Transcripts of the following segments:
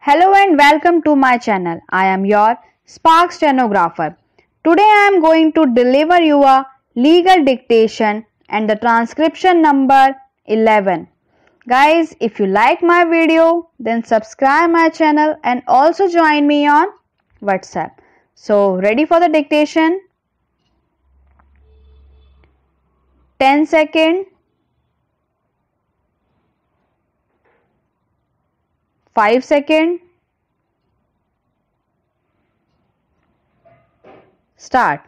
Hello and welcome to my channel. I am your Sparx stenographer. Today I am going to deliver you a legal dictation and the transcription number 11. Guys, if you like my video, then subscribe my channel and also join me on WhatsApp. So, ready for the dictation? 10 second 5 second. Start.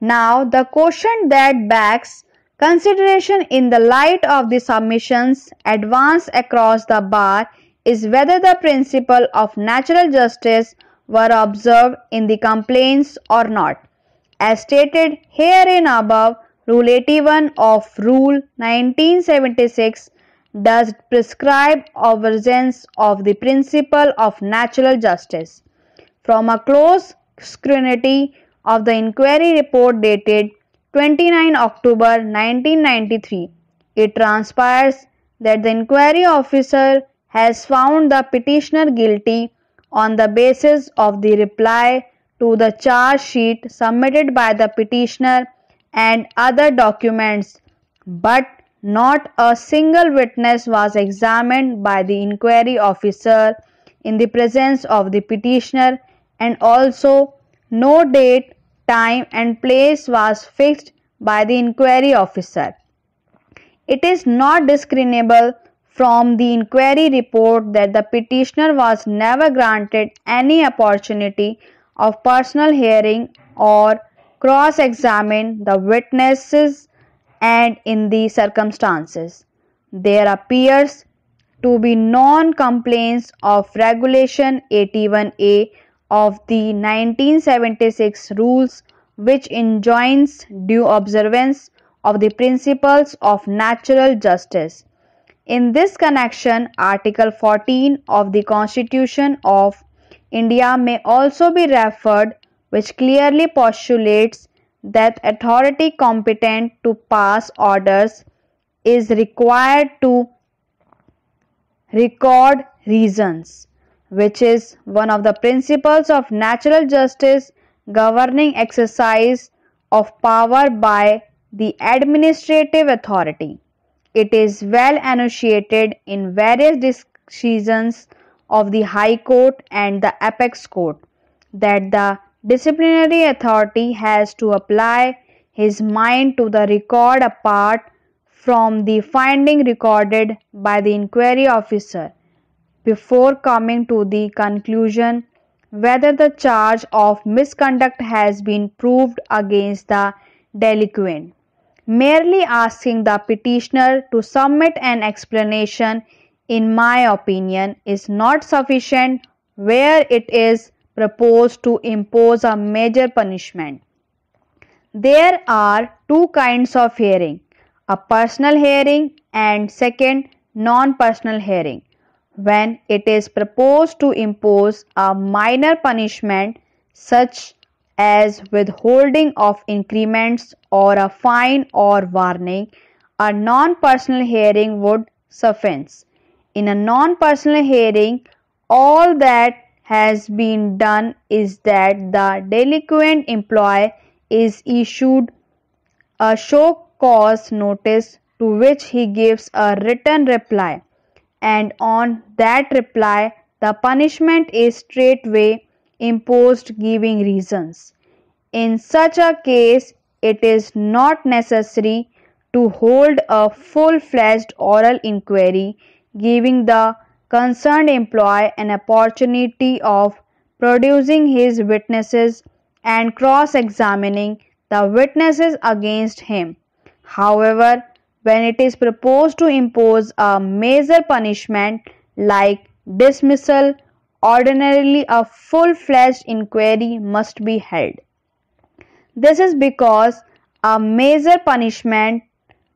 Now the question that backs consideration in the light of the submissions advanced across the bar is whether the principle of natural justice were observed in the complaints or not. As stated herein above Rule 81 of Rule 1976 does prescribe observance of the principle of natural justice. From a close scrutiny of the inquiry report dated 29 October 1993, it transpires that the inquiry officer has found the petitioner guilty on the basis of the reply to the charge sheet submitted by the petitioner and other documents, but not a single witness was examined by the inquiry officer in the presence of the petitioner, and also no date, time, and place was fixed by the inquiry officer. It is not discernible from the inquiry report that the petitioner was never granted any opportunity of personal hearing or cross examine the witnesses and in the circumstances. There appears to be non complaints of Regulation 81A of the 1976 rules which enjoins due observance of the principles of natural justice. In this connection, Article 14 of the Constitution of India may also be referred which clearly postulates that authority competent to pass orders is required to record reasons, which is one of the principles of natural justice governing exercise of power by the administrative authority. It is well enunciated in various decisions of the High Court and the Apex Court that the disciplinary authority has to apply his mind to the record apart from the finding recorded by the inquiry officer before coming to the conclusion whether the charge of misconduct has been proved against the delinquent. Merely asking the petitioner to submit an explanation, in my opinion, is not sufficient where it is proposed to impose a major punishment. There are two kinds of hearing a personal hearing and second non personal hearing. When it is proposed to impose a minor punishment such as withholding of increments or a fine or warning, a non personal hearing would suffice. In a non personal hearing, all that has been done is that the delinquent employee is issued a show cause notice to which he gives a written reply and on that reply the punishment is straightway imposed giving reasons. In such a case it is not necessary to hold a full-fledged oral inquiry giving the concerned employee an opportunity of producing his witnesses and cross examining the witnesses against him. However, when it is proposed to impose a major punishment like dismissal, ordinarily a full fledged inquiry must be held. This is because a major punishment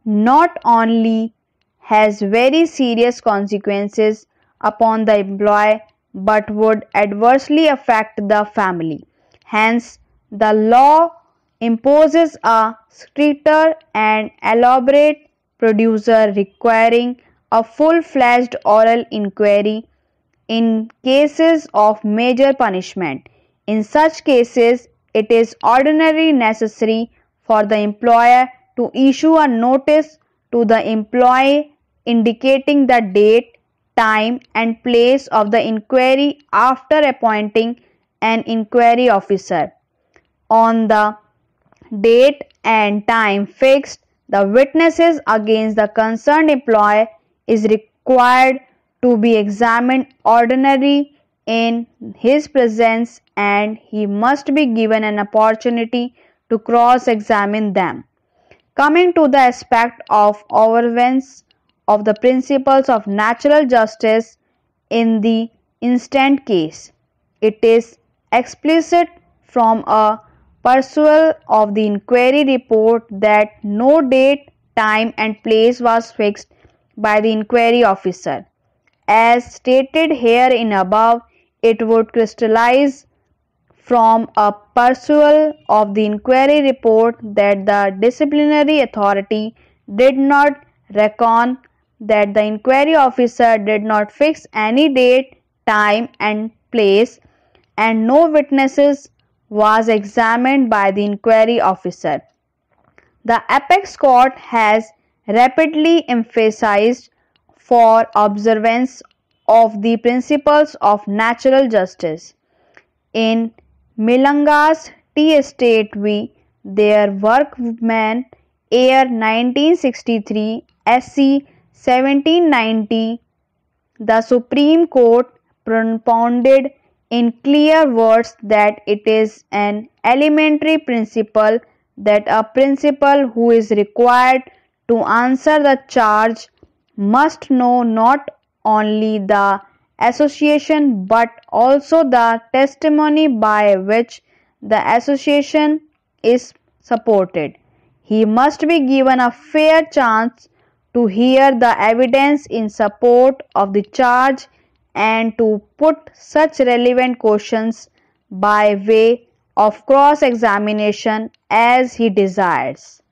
not only has very serious consequences upon the employee but would adversely affect the family. Hence, the law imposes a stricter and elaborate procedure requiring a full-fledged oral inquiry in cases of major punishment. In such cases, it is ordinarily necessary for the employer to issue a notice to the employee indicating the date, time and place of the inquiry after appointing an inquiry officer. On the date and time fixed, the witnesses against the concerned employee is required to be examined ordinarily in his presence and he must be given an opportunity to cross examine them. Coming to the aspect of observance of the principles of natural justice in the instant case, it is explicit from a perusal of the inquiry report that no date, time, and place was fixed by the inquiry officer. As stated here in above, it would crystallize from a perusal of the inquiry report that the disciplinary authority did not reckon that the inquiry officer did not fix any date, time, and place, and no witnesses was examined by the inquiry officer. The apex court has rapidly emphasized for observance of the principles of natural justice. In Meenglas Tea Estate v. Their Workman Air 1963 SC 1790 the Supreme Court propounded in clear words that it is an elementary principle that a principal who is required to answer the charge must know not only the association but also the testimony by which the association is supported. He must be given a fair chance to hear the evidence in support of the charge and to put such relevant questions by way of cross examination as he desires.